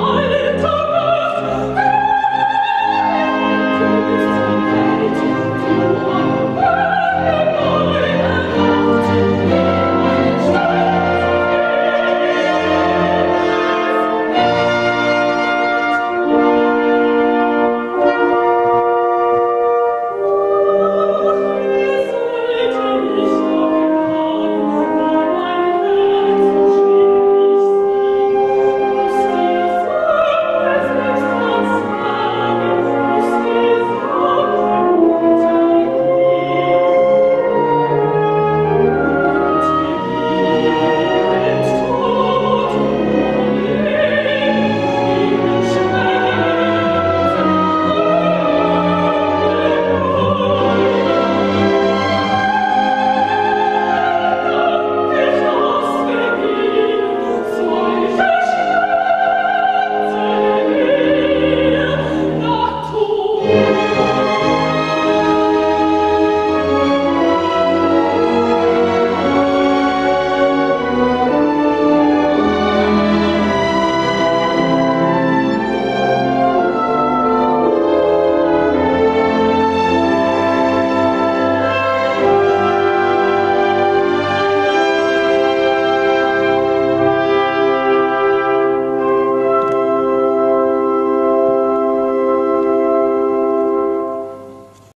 Oh.